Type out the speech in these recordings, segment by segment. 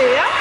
Korea.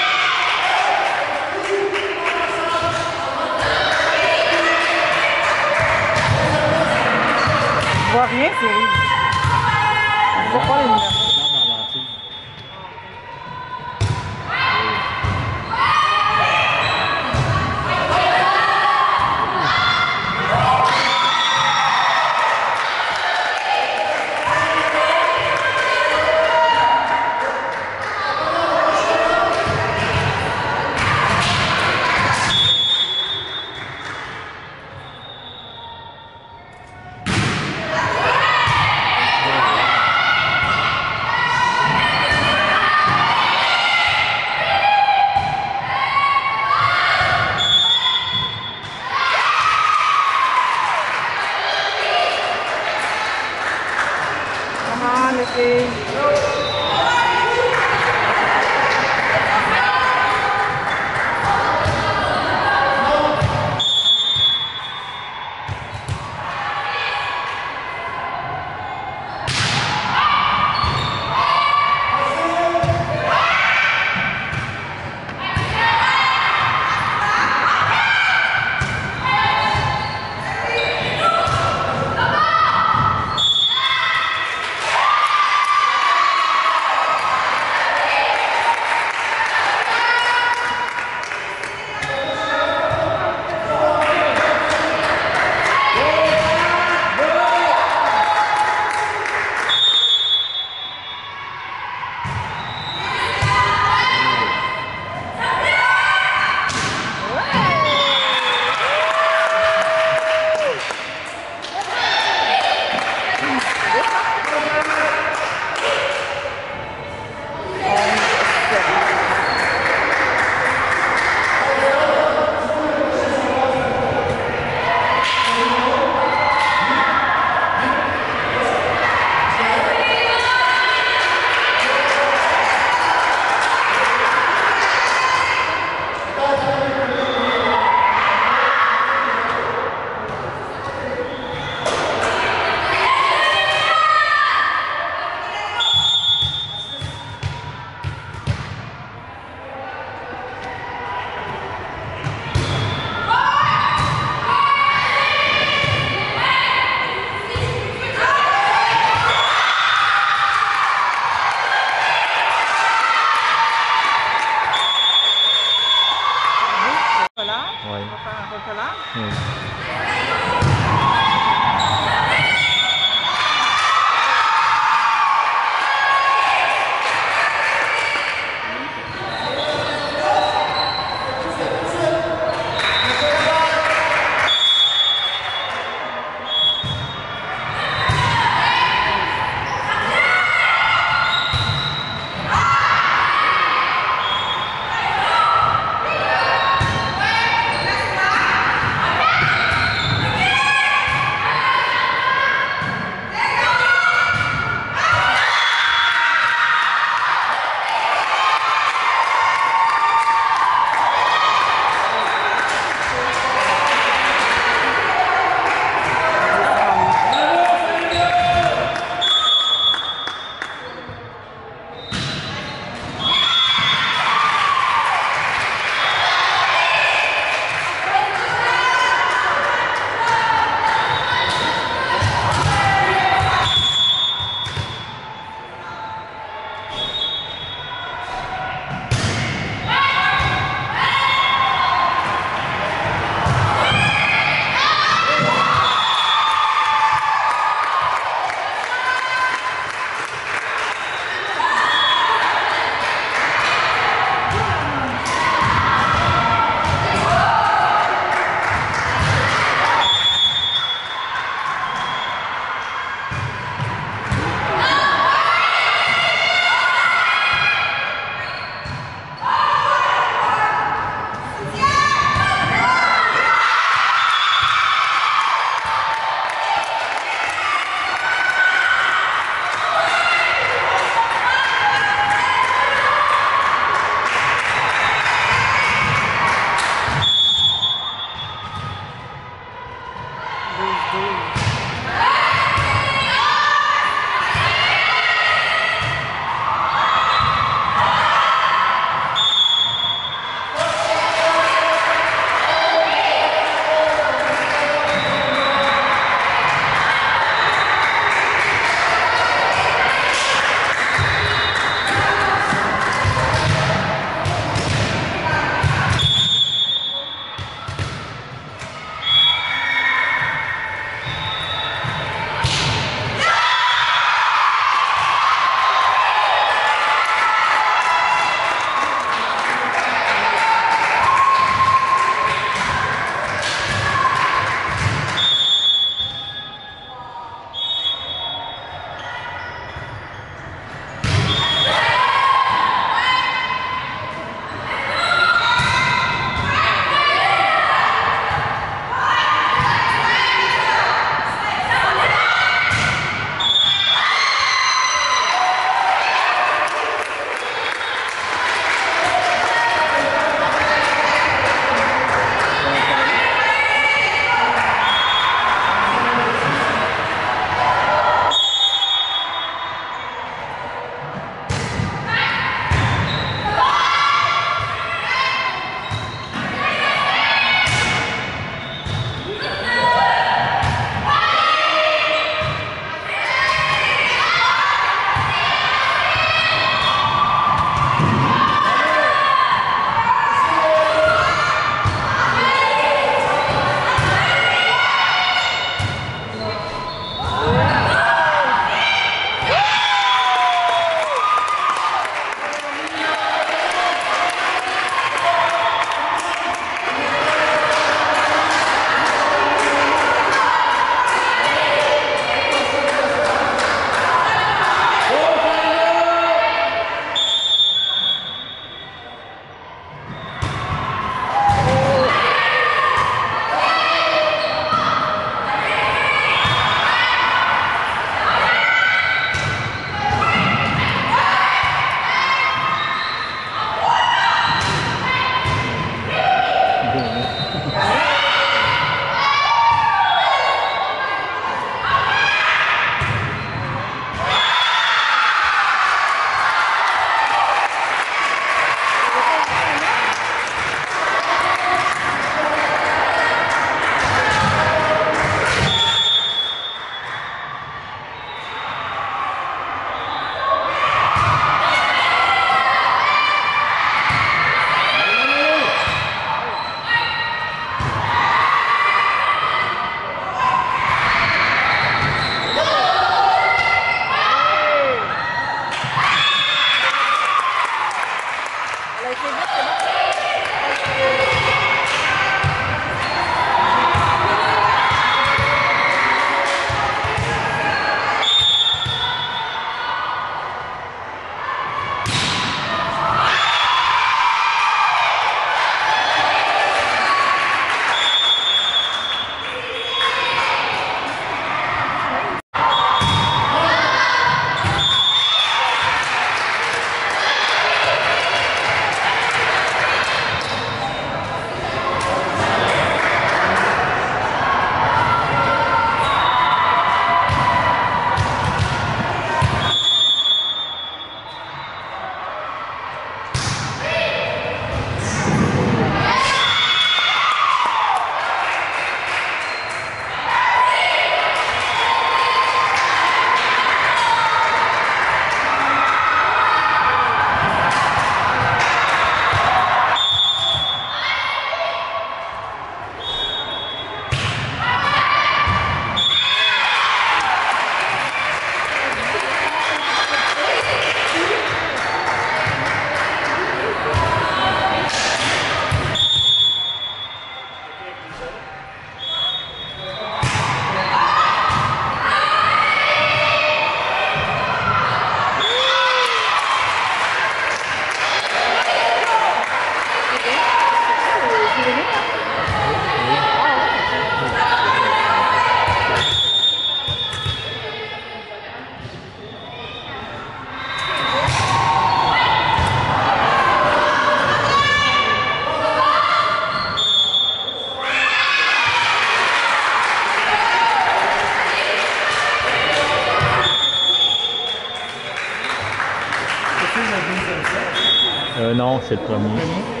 Non, c'est le premier.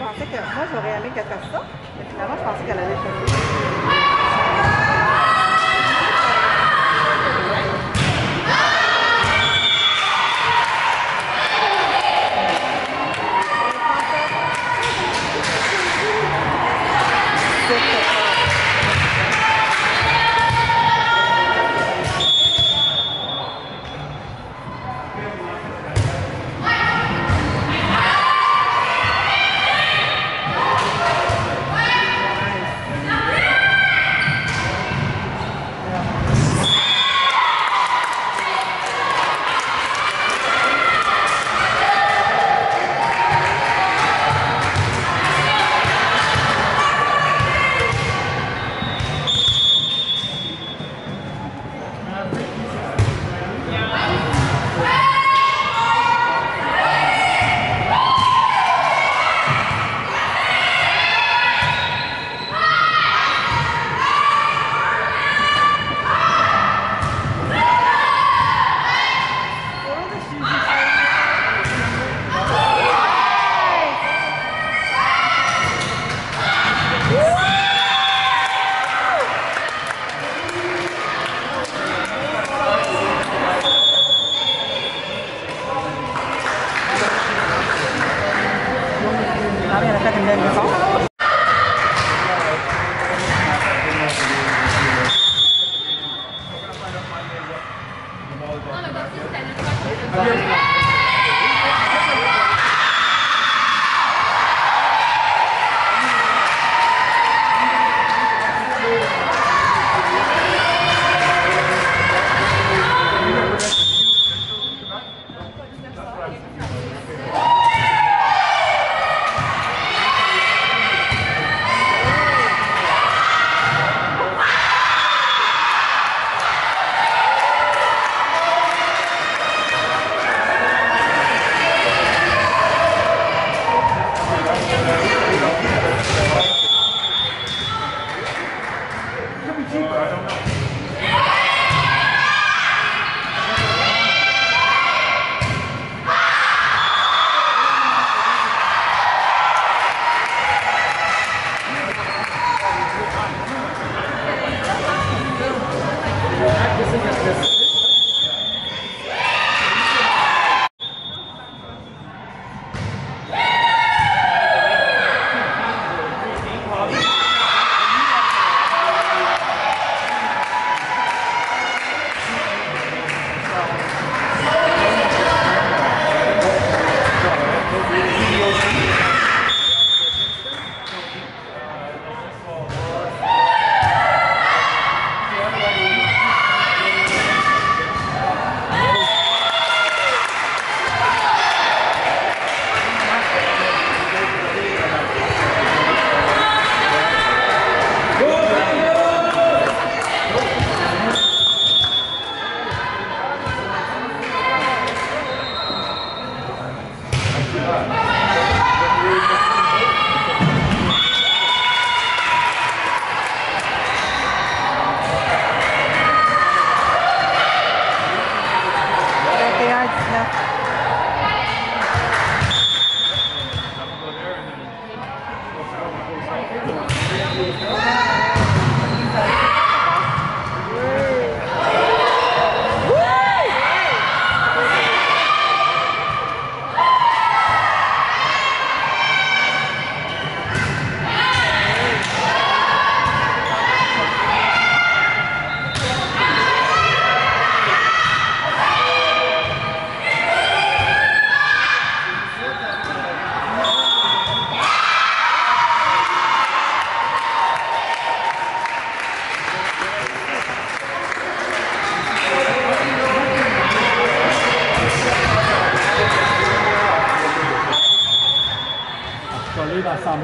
Je pensais que moi, j'aurais aimé qu'elle fasse ça, mais finalement, je pensais qu'elle allait chercher.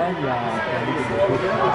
唉呀宝贝我真不